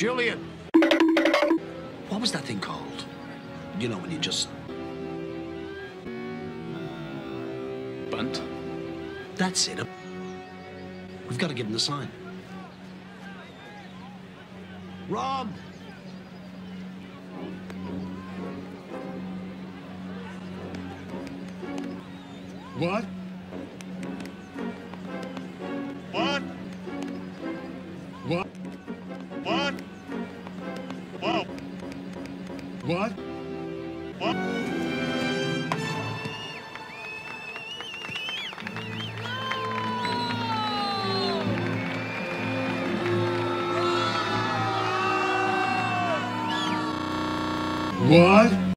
Julian! What was that thing called? You know, when you just. Bunt? That's it. We've got to give him the sign. Rom! What? What? What? What? What? What? What?